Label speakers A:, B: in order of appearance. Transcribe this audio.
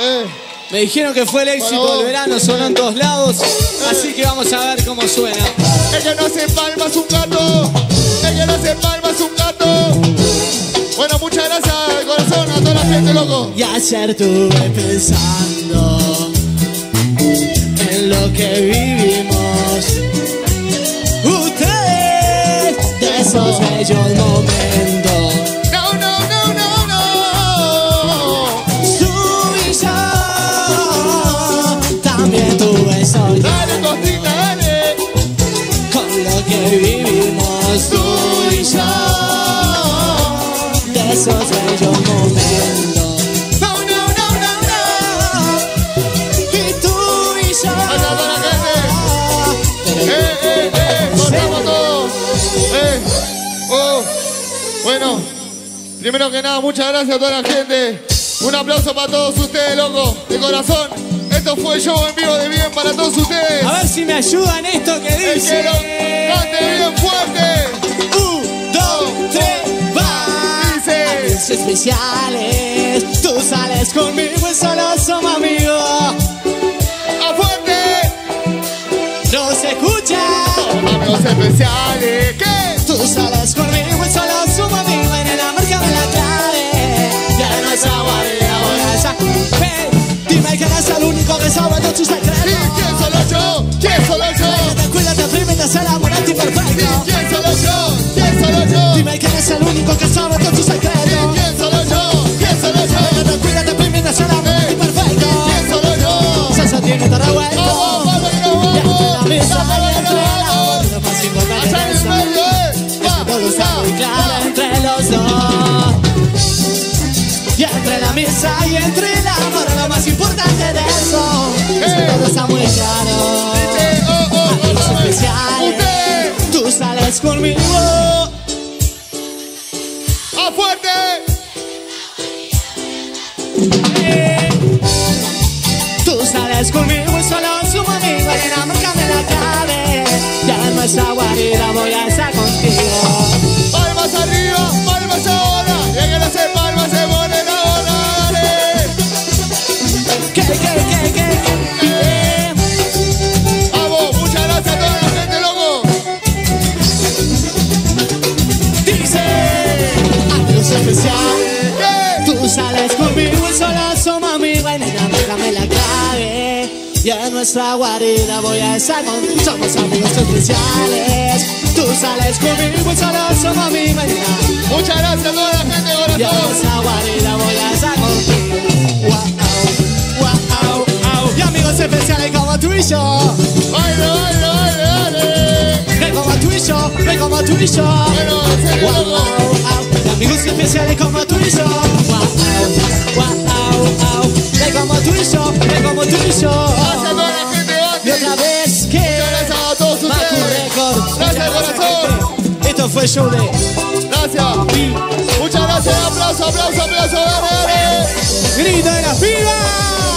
A: Eh,
B: Me dijeron que fue el éxito del verano, sonó en todos lados. Así que vamos a ver cómo suena.
A: el que no hace palmas un gato. El que no hace palmas un gato. Bueno, muchas gracias corazón a toda la gente, loco.
B: Y ayer estuve pensando en lo que vivimos. Ustedes, de esos bellos momentos.
A: Dale, cosita, dale.
B: con lo que vivimos. Tú y yo, de esos bellos momentos.
A: No, no, no, no, no.
B: Y tú y yo. Pero
A: Eh, eh, eh, cortamos todo. Eh, oh. Bueno, primero que nada, muchas gracias a toda la gente. Un aplauso para todos ustedes, loco, de corazón. Esto fue el show en vivo de bien para todos ustedes.
B: A ver si me ayudan esto que
A: El que
B: dice.
A: lo cante bien fuerte.
B: Un, dos, tres, va.
A: Dice.
B: Amigos especiales, tú sales conmigo y solo somos amigos.
A: ¡A fuerte!
B: No se escucha.
A: Amigos especiales. ¿Qué?
B: Tú sales conmigo solo
A: yo?
B: Cuídate, es el amor
A: ¿Y
B: antiperfecto.
A: quién solo yo? ¿Quién solo yo?
B: Dime que eres el único que sabe de tus
A: ¿Y
B: secretos.
A: quién solo yo? ¿Quién solo yo?
B: Cuídate, es el amor
A: ¿Y
B: antiperfecto.
A: quién solo yo?
B: Tiene todo revuelto.
A: ¡Vamos, vamos, que nos
B: Y entre la
A: vamos!
B: mesa
A: ¡Vamos,
B: y
A: que
B: entre
A: nos
B: el amor,
A: vamos!
B: lo más importante
A: ¡Allá en
B: es Todo está muy claro entre los dos. Entre la mesa y entre el amor, lo más importante sales conmigo.
A: ¡A fuerte!
B: Tú sales conmigo y solo sumo amigo y el amor cambia la clave. Ya en nuestra guarida voy a estar contigo. Solo somos amigos y déjame la clave. Y en nuestra guarida voy a estar contigo, somos amigos especiales. Tú sales conmigo y amigos y nena,
A: Muchas gracias a toda la gente de
B: y en
A: corazón.
B: nuestra guarida voy a estar contigo. Wow, wow, wow. Y amigos especiales como tú y yo,
A: baile, baile, dale.
B: ven como tú y yo, ven como tú y yo.
A: De corazón.
B: Esto fue el show de
A: Gracias. Muchas gracias. Aplauso, aplauso, aplauso. Dale, dale.
B: Grito de la Piba.